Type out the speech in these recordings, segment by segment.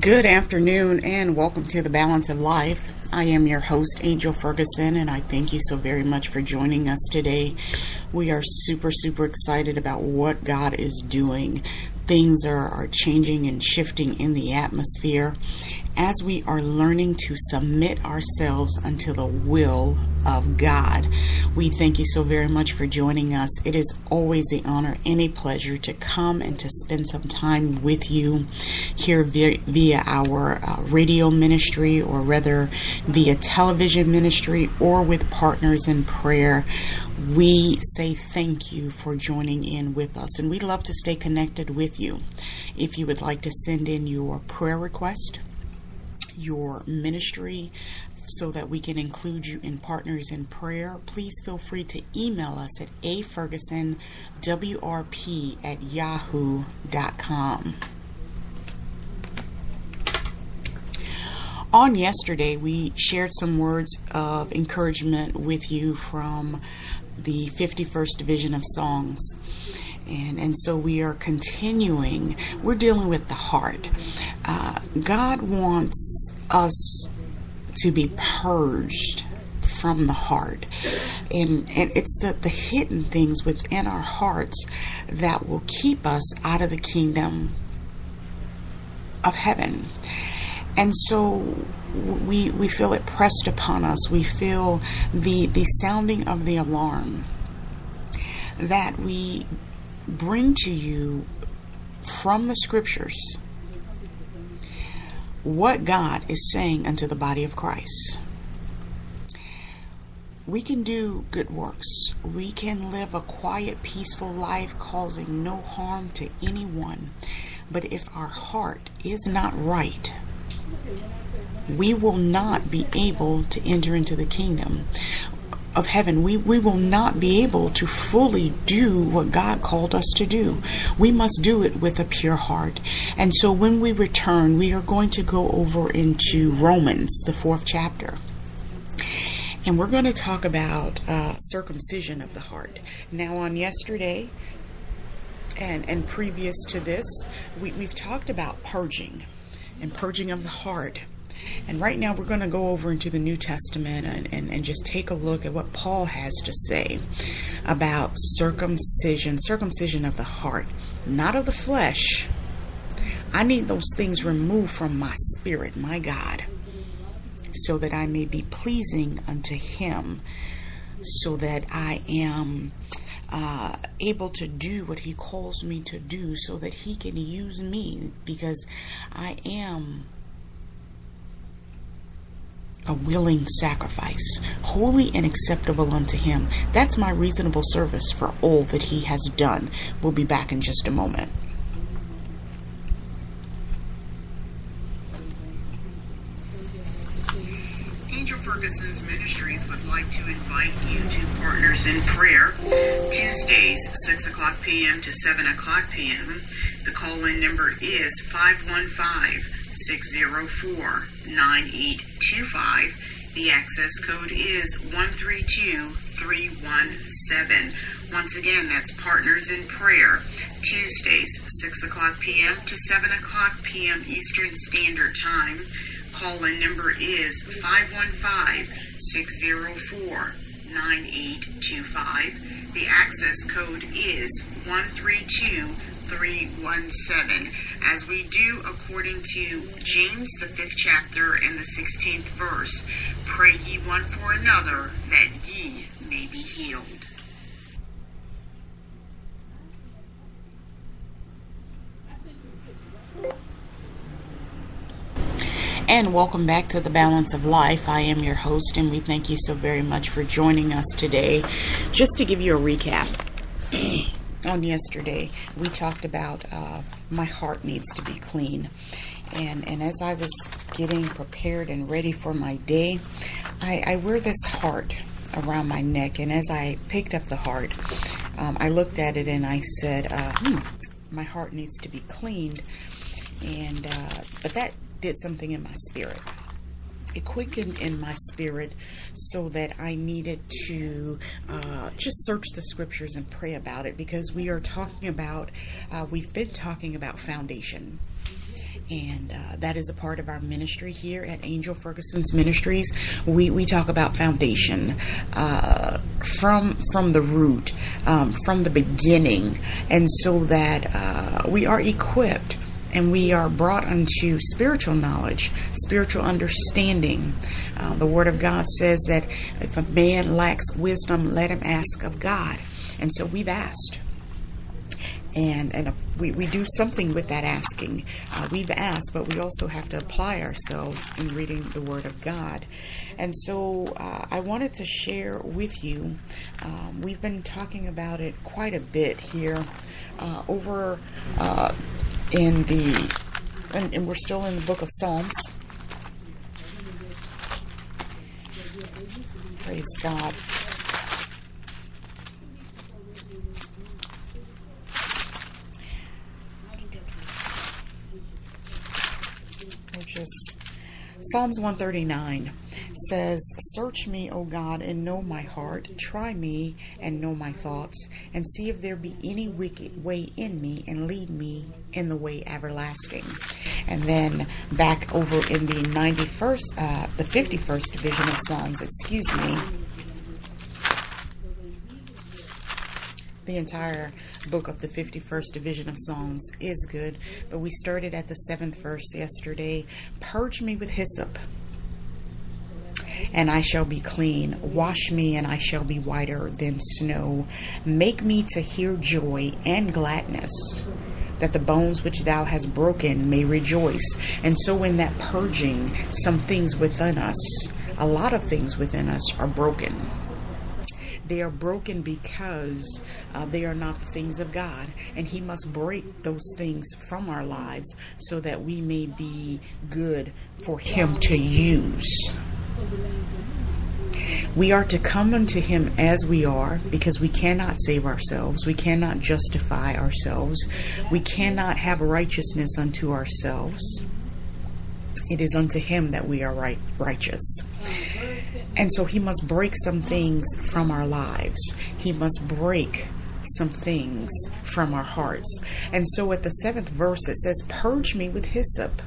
Good afternoon and welcome to the Balance of Life. I am your host, Angel Ferguson, and I thank you so very much for joining us today. We are super, super excited about what God is doing. Things are, are changing and shifting in the atmosphere as we are learning to submit ourselves unto the will of God. We thank you so very much for joining us. It is always an honor and a pleasure to come and to spend some time with you here via, via our uh, radio ministry, or rather via television ministry, or with partners in prayer. We say thank you for joining in with us, and we'd love to stay connected with you. If you would like to send in your prayer request, your ministry so that we can include you in partners in prayer, please feel free to email us at afergusonwrp at yahoo.com. On yesterday, we shared some words of encouragement with you from the 51st Division of Psalms. And, and so we are continuing. We're dealing with the heart. Uh, God wants us to be purged from the heart. And, and it's the, the hidden things within our hearts that will keep us out of the kingdom of heaven. And so we, we feel it pressed upon us. We feel the, the sounding of the alarm that we bring to you from the scriptures what God is saying unto the body of Christ. We can do good works. We can live a quiet, peaceful life causing no harm to anyone. But if our heart is not right, we will not be able to enter into the kingdom of heaven. We, we will not be able to fully do what God called us to do. We must do it with a pure heart. And so when we return, we are going to go over into Romans, the fourth chapter. And we're going to talk about uh, circumcision of the heart. Now, on yesterday, and, and previous to this, we, we've talked about purging and purging of the heart. And right now we're going to go over into the New Testament and, and, and, just take a look at what Paul has to say about circumcision, circumcision of the heart, not of the flesh. I need those things removed from my spirit, my God, so that I may be pleasing unto Him, so that I am uh, able to do what He calls me to do, so that He can use me, because I am a willing sacrifice, holy and acceptable unto him. That's my reasonable service for all that he has done. We'll be back in just a moment. Angel Ferguson's Ministries would like to invite you to Partners in Prayer, Tuesdays, 6 o'clock p.m. to 7 o'clock p.m. The call in number is 515 604 9825. The access code is 132317. Once again, that's Partners in Prayer, Tuesdays, 6 o'clock p.m. to 7 o'clock p.m. Eastern Standard Time. Call in number is 515 604 9825. The access code is 132317 as we do according to James, the fifth chapter and the 16th verse. Pray ye one for another that ye may be healed. And welcome back to the Balance of Life. I am your host, and we thank you so very much for joining us today. Just to give you a recap. on yesterday, we talked about uh, my heart needs to be clean. And, and as I was getting prepared and ready for my day, I, I wear this heart around my neck. And as I picked up the heart, um, I looked at it and I said, uh, hmm, my heart needs to be cleaned. And, uh, but that did something in my spirit it quickened in my spirit so that I needed to uh, just search the scriptures and pray about it because we are talking about, uh, we've been talking about foundation. and uh, that is a part of our ministry here at Angel Ferguson's Ministries. We, we talk about foundation uh, from from the root, um, from the beginning, and so that uh, we are equipped and we are brought unto spiritual knowledge, spiritual understanding. Uh, the Word of God says that if a man lacks wisdom, let him ask of God. And so we've asked and and we, we do something with that asking. Uh, we've asked, but we also have to apply ourselves in reading the Word of God. And so uh, I wanted to share with you. Um, we've been talking about it quite a bit here uh, over uh, in the, and, and we're still in the book of Psalms. Praise God. Psalms 139 says, Search me, O God, and know my heart. Try me and know my thoughts, and see if there be any wicked way in me, and lead me in the way everlasting. And then back over in the 91st, uh, the 51st division of Psalms, excuse me, the entire book of the 51st division of Psalms is good, but we started at the seventh verse yesterday. Purge me with hyssop, and I shall be clean. Wash me, and I shall be whiter than snow. Make me to hear joy and gladness. That the bones which thou hast broken may rejoice. And so, in that purging, some things within us, a lot of things within us, are broken they are broken because uh, they are not the things of God. And He must break those things from our lives so that we may be good for Him to use. We are to come unto Him as we are because we cannot save ourselves. We cannot justify ourselves. We cannot have righteousness unto ourselves. It is unto Him that we are right, righteous. And so he must break some things from our lives. He must break some things from our hearts. And so at the seventh verse it says, Purge me with hyssop,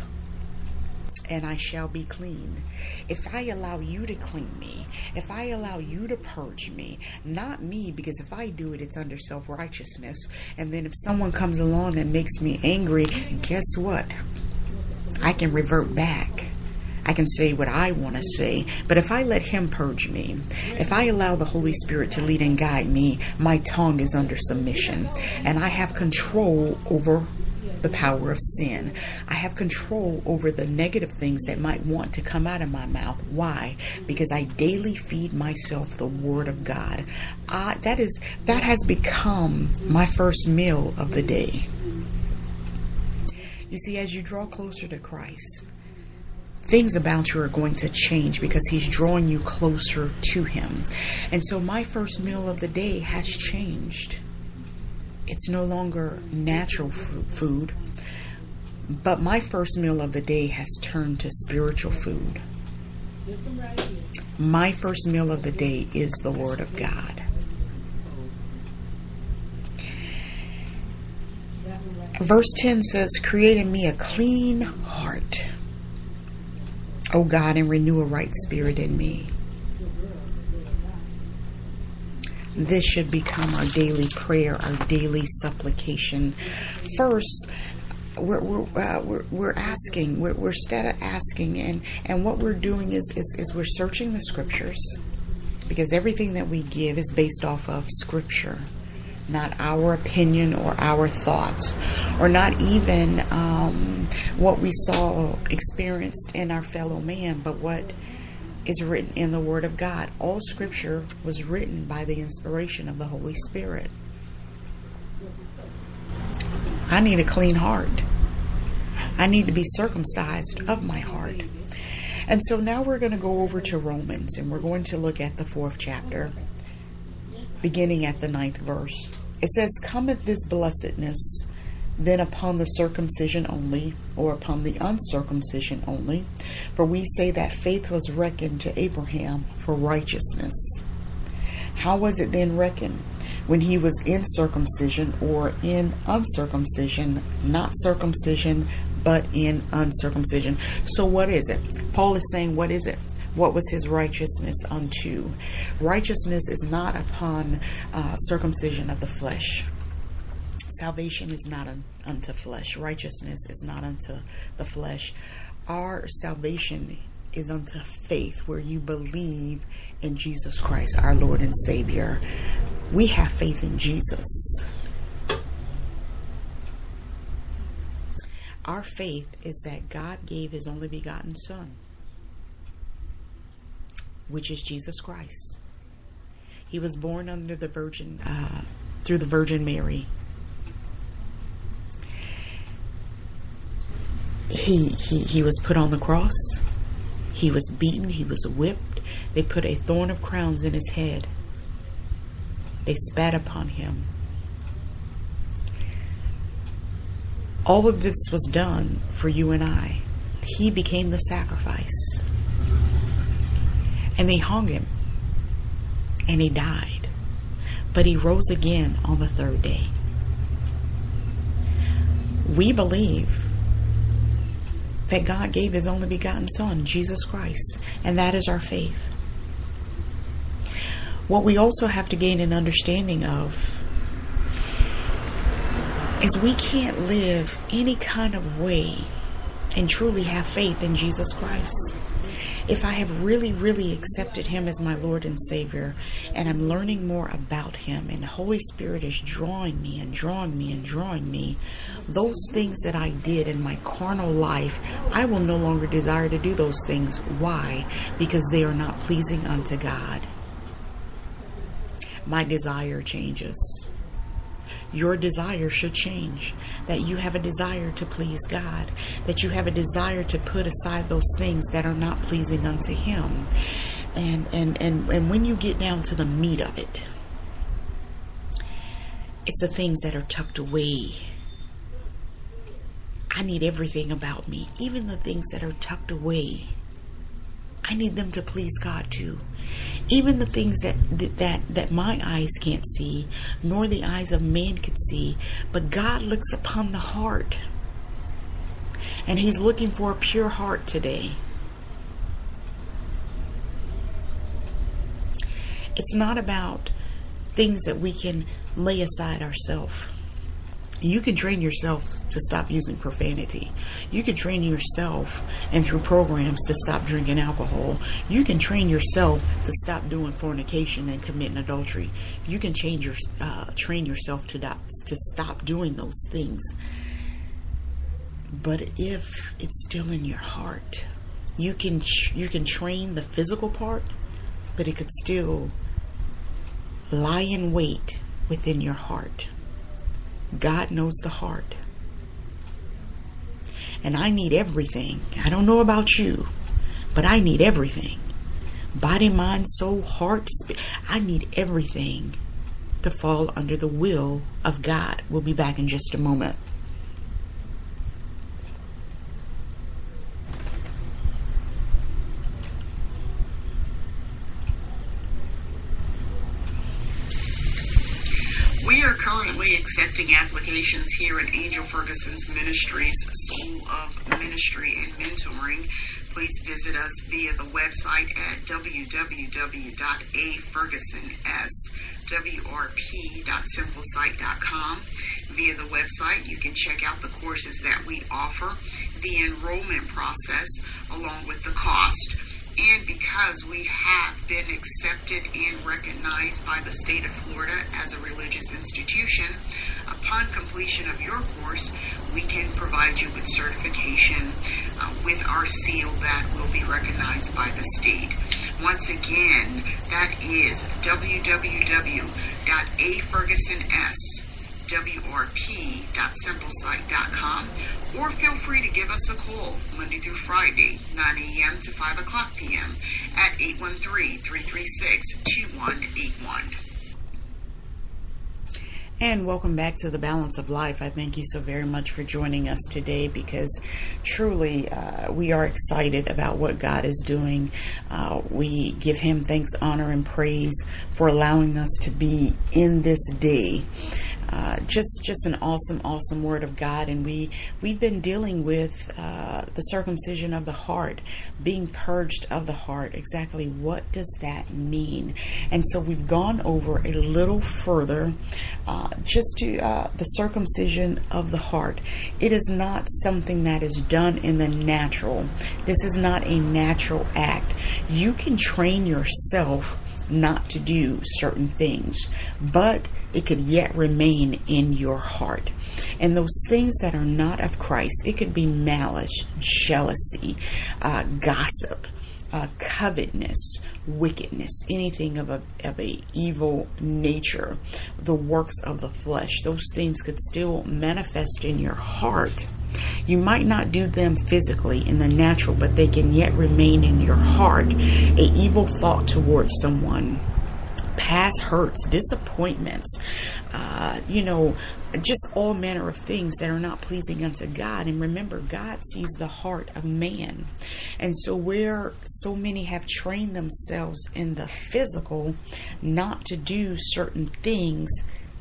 and I shall be clean. If I allow you to clean me, if I allow you to purge me, not me, because if I do it, it's under self righteousness. And then if someone comes along and makes me angry, guess what? I can revert back I can say what I want to say. But if I let Him purge me, if I allow the Holy Spirit to lead and guide me, my tongue is under submission. And I have control over the power of sin. I have control over the negative things that might want to come out of my mouth. Why? Because I daily feed myself the Word of God. I, that is that has become my first meal of the day. You see, as you draw closer to Christ, things about you are going to change because he's drawing you closer to him. And so my first meal of the day has changed. It's no longer natural food, but my first meal of the day has turned to spiritual food. My first meal of the day is the Word of God. Verse 10 says, Create in me a clean heart O God, and renew a right spirit in me. This should become our daily prayer, our daily supplication. First, we're we're, uh, we're, we're, asking, we're, we're instead of asking, and, and what we're doing is, is, is we're searching the scriptures because everything that we give is based off of scripture not our opinion or our thoughts, or not even um, what we saw experienced in our fellow man, but what is written in the Word of God. All Scripture was written by the inspiration of the Holy Spirit. I need a clean heart. I need to be circumcised of my heart. And so now we're going to go over to Romans and we're going to look at the fourth chapter beginning at the ninth verse. It says, Cometh this blessedness then upon the circumcision only, or upon the uncircumcision only? For we say that faith was reckoned to Abraham for righteousness. How was it then reckoned? When he was in circumcision or in uncircumcision, not circumcision, but in uncircumcision. So, what is it? Paul is saying, What is it? What was his righteousness unto? Righteousness is not upon uh, circumcision of the flesh. Salvation is not un- unto flesh. Righteousness is not unto the flesh. Our salvation is unto faith, where you believe in Jesus Christ, our Lord and Savior. We have faith in Jesus. Our faith is that God gave his only begotten Son, which is Jesus Christ. He was born under the Virgin, uh, through the Virgin Mary. He, he, he was put on the cross. He was beaten. He was whipped. They put a thorn of crowns in his head. They spat upon him. All of this was done for you and I. He became the sacrifice. And they hung him. And he died. But he rose again on the third day. We believe that God gave his only begotten Son, Jesus Christ, and that is our faith. What we also have to gain an understanding of is we can't live any kind of way and truly have faith in Jesus Christ. If I have really, really accepted Him as my Lord and Savior, and I'm learning more about Him, and the Holy Spirit is drawing me and drawing me and drawing me, those things that I did in my carnal life, I will no longer desire to do those things. Why? Because they are not pleasing unto God. My desire changes your desire should change. That you have a desire to please God. That you have a desire to put aside those things that are not pleasing unto Him. And and and, and when you get down to the meat of it, it's the things that are tucked away. I need everything about me, even the things that are tucked away. I need them to please God too. Even the things that that that my eyes can't see, nor the eyes of man could see, but God looks upon the heart. And he's looking for a pure heart today. It's not about things that we can lay aside ourselves. You can train yourself to stop using profanity. You can train yourself and through programs to stop drinking alcohol. You can train yourself to stop doing fornication and committing adultery. You can change your uh, train yourself to to stop doing those things. But if it's still in your heart, you can you can train the physical part, but it could still lie in wait within your heart. God knows the heart. And I need everything. I don't know about you, but I need everything. Body, mind, soul, heart, spirit. I need everything to fall under the will of God. We'll be back in just a moment. Accepting applications here in Angel Ferguson's Ministries, School of Ministry and Mentoring. Please visit us via the website at www.afergusonswrp.simplesite.com. Via the website, you can check out the courses that we offer, the enrollment process, along with the cost and because we have been accepted and recognized by the state of Florida as a religious institution, upon completion of your course, we can provide you with certification uh, with our seal that will be recognized by the state. Once again, that is www.afergusonswrp.simplesite.com or feel free to give us a call Monday through Friday, 9 a.m. to 5 o'clock p.m. at 813-336-2181. And welcome back to the Balance of Life. I thank you so very much for joining us today because truly uh, we are excited about what God is doing. Uh, we give Him thanks, honor, and praise for allowing us to be in this day. Uh, just just an awesome, awesome word of God, and we we've been dealing with uh, the circumcision of the heart, being purged of the heart. Exactly what does that mean? And so we've gone over a little further, uh, just to uh, the circumcision of the heart. It is not something that is done in the natural. This is not a natural act. You can train yourself not to do certain things, but it could yet remain in your heart. And those things that are not of Christ, it could be malice, jealousy, uh, gossip, uh, covetousness, wickedness, anything of a, of a evil nature, the works of the flesh. Those things could still manifest in your heart you might not do them physically in the natural, but they can yet remain in your heart. A evil thought towards someone, past hurts, disappointments, uh, you know, just all manner of things that are not pleasing unto God. And remember, God sees the heart of man. And so, where so many have trained themselves in the physical not to do certain things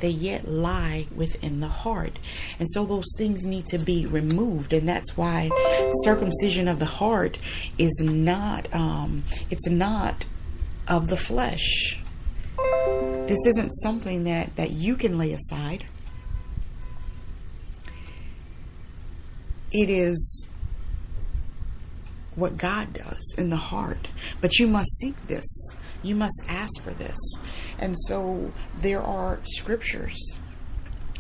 they yet lie within the heart. And so those things need to be removed. And that's why circumcision of the heart is not, um, it's not of the flesh. This isn't something that, that you can lay aside. It is what God does in the heart. But you must seek this. You must ask for this. And so there are scriptures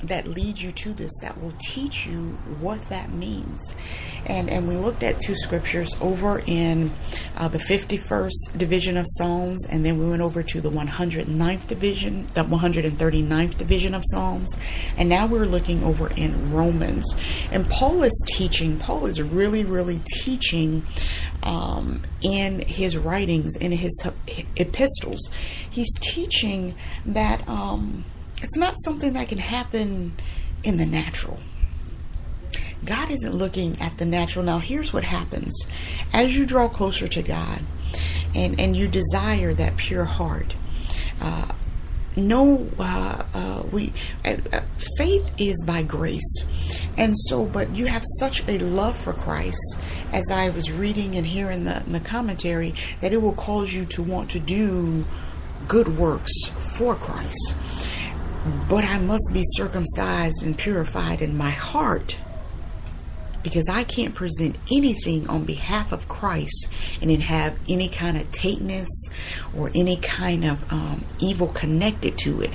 that lead you to this that will teach you what that means. And and we looked at two scriptures over in uh, the 51st division of psalms and then we went over to the 109th division the 139th division of psalms and now we're looking over in romans. And paul is teaching paul is really really teaching um, in his writings in his epistles. He's teaching that um, it's not something that can happen in the natural. God isn't looking at the natural. Now, here's what happens as you draw closer to God and, and you desire that pure heart. Uh, no, uh, uh, we uh, uh, faith is by grace, and so. But you have such a love for Christ, as I was reading and hearing the, the commentary, that it will cause you to want to do good works for Christ but I must be circumcised and purified in my heart because I can't present anything on behalf of Christ and it have any kind of taintness or any kind of um, evil connected to it.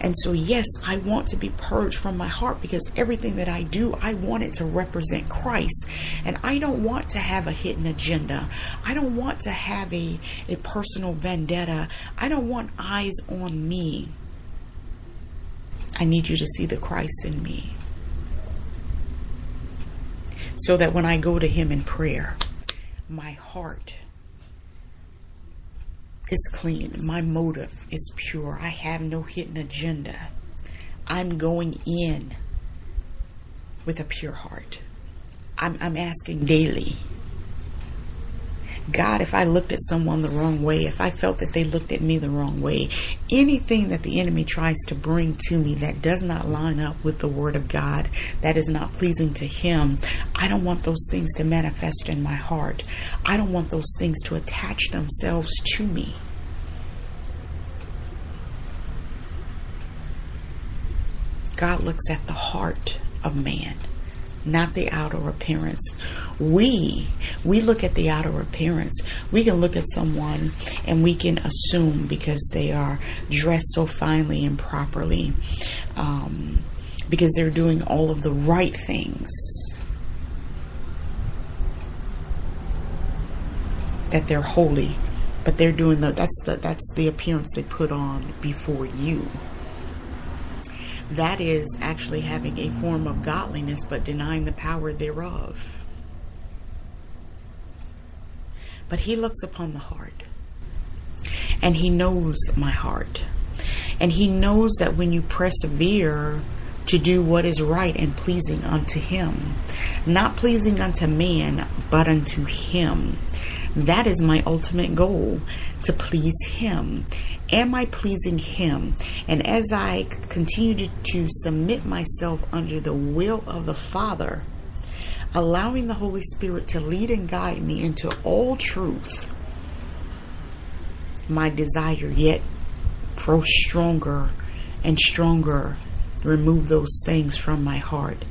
And so, yes, I want to be purged from my heart because everything that I do, I want it to represent Christ. And I don't want to have a hidden agenda. I don't want to have a, a personal vendetta. I don't want eyes on me. I need you to see the Christ in me. So that when I go to Him in prayer, my heart is clean. My motive is pure. I have no hidden agenda. I'm going in with a pure heart. I'm, I'm asking daily God, if I looked at someone the wrong way, if I felt that they looked at me the wrong way, anything that the enemy tries to bring to me that does not line up with the word of God, that is not pleasing to Him, I don't want those things to manifest in my heart. I don't want those things to attach themselves to me. God looks at the heart of man not the outer appearance. We we look at the outer appearance. We can look at someone and we can assume because they are dressed so finely and properly, um, because they're doing all of the right things. That they're holy, but they're doing the that's the that's the appearance they put on before you that is actually having a form of godliness but denying the power thereof. But he looks upon the heart. And he knows my heart. And he knows that when you persevere to do what is right and pleasing unto him, not pleasing unto man, but unto him, That is my ultimate goal to please Him. Am I pleasing Him? And as I continue to, to submit myself under the will of the Father, allowing the Holy Spirit to lead and guide me into all truth, my desire yet grows stronger and stronger. Remove those things from my heart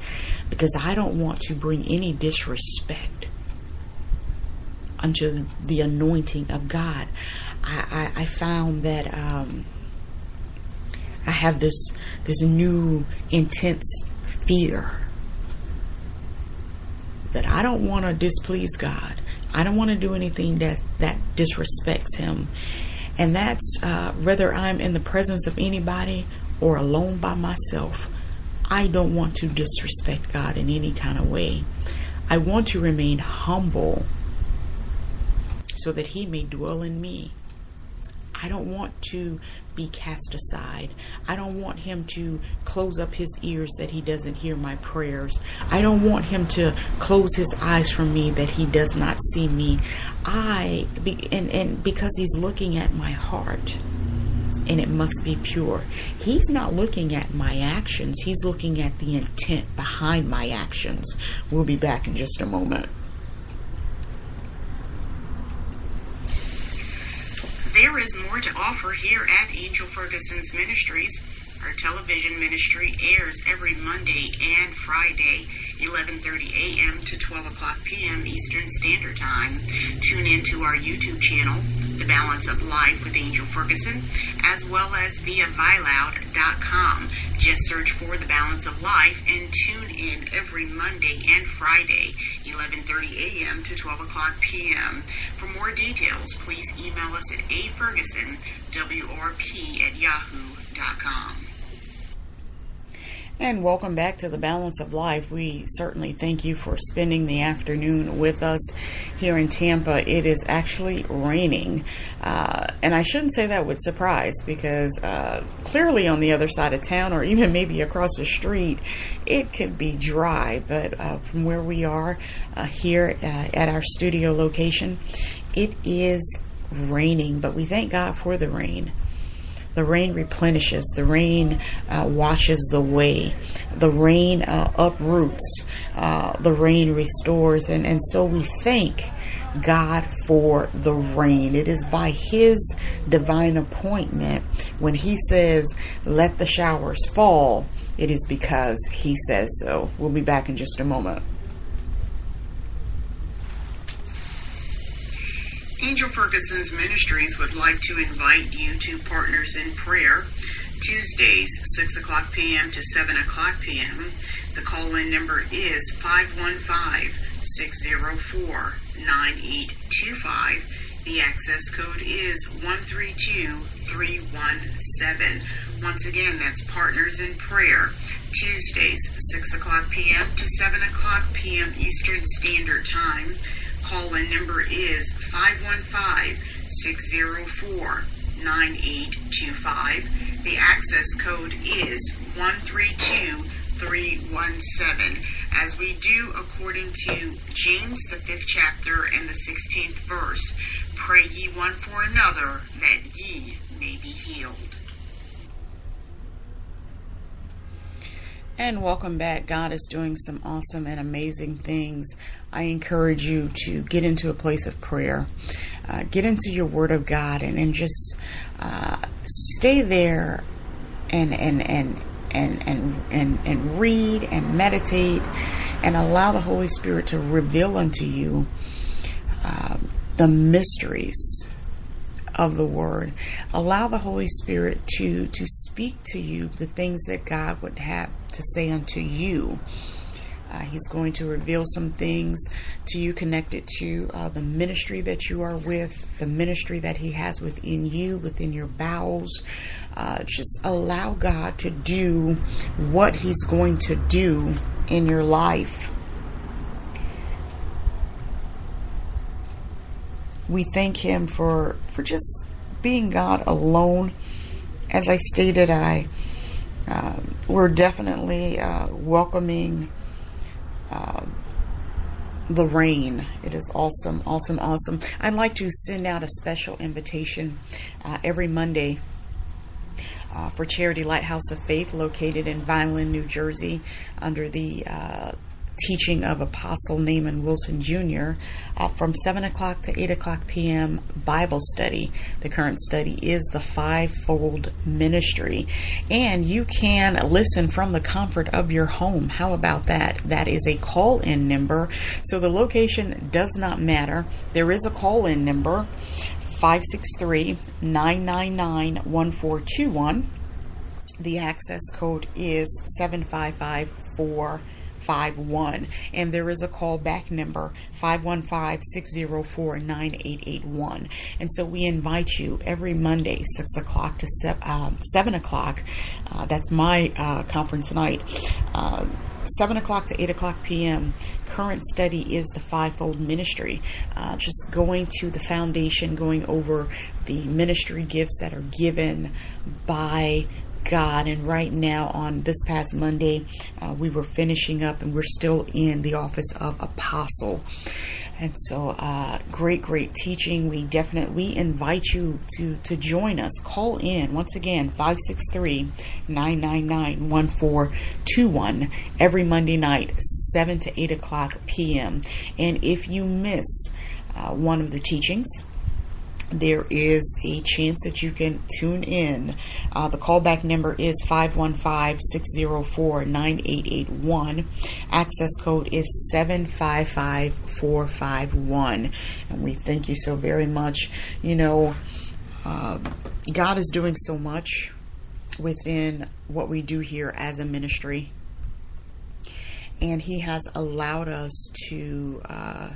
because I don't want to bring any disrespect unto the anointing of God. I, I, I found that um, I have this this new intense fear that I don't want to displease God. I don't want to do anything that that disrespects Him, and that's uh, whether I'm in the presence of anybody or alone by myself. I don't want to disrespect God in any kind of way. I want to remain humble so that He may dwell in me. I don't want to be cast aside. I don't want him to close up his ears that he doesn't hear my prayers. I don't want him to close his eyes from me that he does not see me. I and and because he's looking at my heart and it must be pure. He's not looking at my actions. He's looking at the intent behind my actions. We'll be back in just a moment. There is more to offer here at Angel Ferguson's Ministries. Our television ministry airs every Monday and Friday, 11:30 a.m. to 12 o'clock p.m. Eastern Standard Time. Tune in to our YouTube channel, The Balance of Life with Angel Ferguson, as well as via ViLoud.com. Just search for The Balance of Life and tune in every Monday and Friday, 11:30 a.m. to 12 o'clock p.m. For more details, please email us at afergusonwrp at yahoo.com. And welcome back to the Balance of Life. We certainly thank you for spending the afternoon with us here in Tampa. It is actually raining. Uh, and I shouldn't say that with surprise because uh, clearly on the other side of town or even maybe across the street, it could be dry. But uh, from where we are uh, here uh, at our studio location, it is raining. But we thank God for the rain. The rain replenishes. The rain uh, washes the way. The rain uh, uproots. Uh, the rain restores. And, and so we thank God for the rain. It is by His divine appointment when He says, let the showers fall. It is because He says so. We'll be back in just a moment. Angel Ferguson's Ministries would like to invite you to Partners in Prayer Tuesdays, 6 o'clock p.m. to 7 o'clock p.m. The call in number is 515 604 9825. The access code is 132317. Once again, that's Partners in Prayer Tuesdays, 6 o'clock p.m. to 7 o'clock p.m. Eastern Standard Time. Call in number is 515-604-9825. The access code is 132317. As we do according to James, the fifth chapter and the 16th verse, pray ye one for another that ye may be healed. And welcome back. God is doing some awesome and amazing things. I encourage you to get into a place of prayer, uh, get into your Word of God, and, and just uh, stay there and and and and and and and read and meditate, and allow the Holy Spirit to reveal unto you uh, the mysteries of the word allow the holy spirit to to speak to you the things that god would have to say unto you uh, he's going to reveal some things to you connected to uh, the ministry that you are with, the ministry that He has within you, within your bowels. Uh, just allow God to do what He's going to do in your life. We thank Him for, for just being God alone. As I stated, I uh, we're definitely uh, welcoming uh, rain. It is awesome, awesome, awesome. I'd like to send out a special invitation uh, every Monday uh, for Charity Lighthouse of Faith, located in Vineland, New Jersey, under the uh, teaching of Apostle Naaman Wilson Jr. Uh, from 7 o'clock to 8 o'clock p.m. Bible study. The current study is the fivefold ministry. And you can listen from the comfort of your home. How about that? That is a call in number. So the location does not matter. There is a call in number 563 999 1421. The access code is 7554 551 and there is a callback number 515-604-9881 and so we invite you every monday 6 o'clock to 7, uh, 7 o'clock uh, that's my uh, conference night uh, 7 o'clock to 8 o'clock p.m. Current study is the fivefold ministry. Uh, just going to the foundation, going over the ministry gifts that are given by God. And right now, on this past Monday, uh, we were finishing up and we're still in the office of apostle. And so, uh, great, great teaching. We definitely we invite you to to join us. Call in once again 563-999-1421 every Monday night, 7 to 8 o'clock p.m. And if you miss uh, one of the teachings, there is a chance that you can tune in. Uh, the callback number is 515 604 9881. Access code is 755451. And we thank you so very much. You know, uh, God is doing so much within what we do here as a ministry. And He has allowed us to. Uh,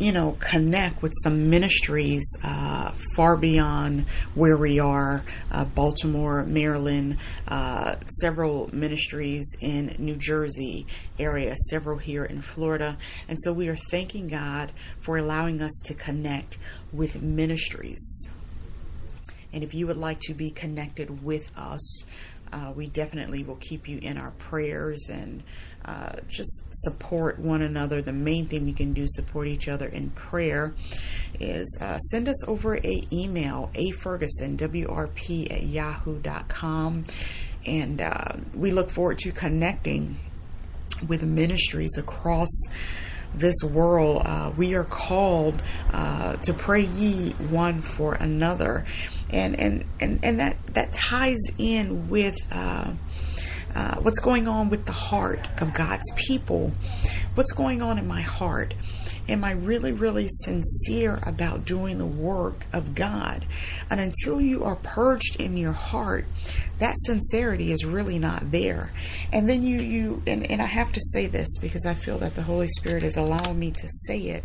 you know, connect with some ministries uh, far beyond where we are uh, Baltimore, Maryland, uh, several ministries in New Jersey area, several here in Florida. And so we are thanking God for allowing us to connect with ministries. And if you would like to be connected with us, uh, we definitely will keep you in our prayers and uh, just support one another. The main thing we can do support each other in prayer is uh, send us over a email a ferguson wrp at yahoo.com and uh, we look forward to connecting with ministries across this world, uh, we are called uh, to pray ye one for another, and and and and that that ties in with. Uh, uh, what's going on with the heart of God's people? What's going on in my heart? Am I really, really sincere about doing the work of God? And until you are purged in your heart, that sincerity is really not there. And then you, you and, and I have to say this because I feel that the Holy Spirit is allowing me to say it.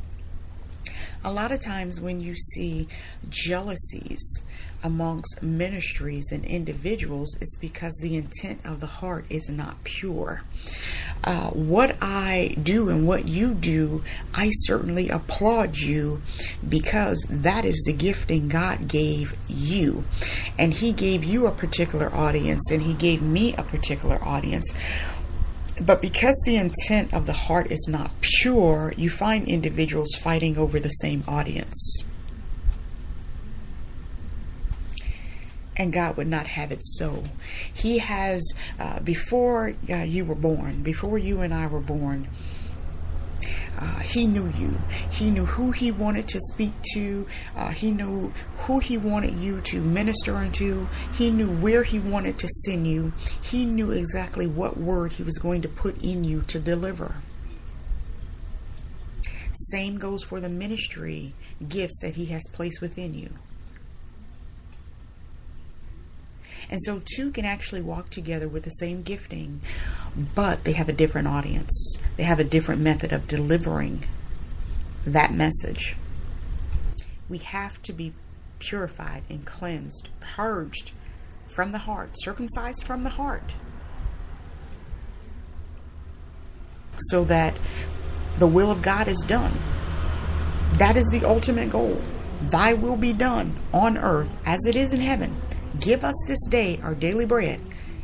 A lot of times when you see jealousies, amongst ministries and individuals, it's because the intent of the heart is not pure. Uh, what I do and what you do, I certainly applaud you because that is the gifting God gave you. And He gave you a particular audience, and He gave me a particular audience. But because the intent of the heart is not pure, you find individuals fighting over the same audience. And God would not have it so. He has, uh, before uh, you were born, before you and I were born, uh, he knew you. He knew who he wanted to speak to. Uh, he knew who he wanted you to minister unto. He knew where he wanted to send you. He knew exactly what word he was going to put in you to deliver. Same goes for the ministry gifts that he has placed within you. And so two can actually walk together with the same gifting, but they have a different audience. They have a different method of delivering that message. We have to be purified and cleansed, purged from the heart, circumcised from the heart, so that the will of God is done. That is the ultimate goal. Thy will be done on earth as it is in heaven. Give us this day our daily bread,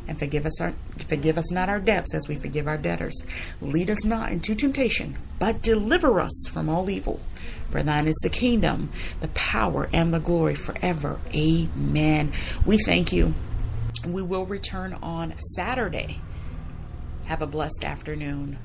and forgive us our Forgive us not our debts as we forgive our debtors. Lead us not into temptation, but deliver us from all evil. For thine is the kingdom, the power, and the glory forever. Amen. We thank you. We will return on Saturday. Have a blessed afternoon.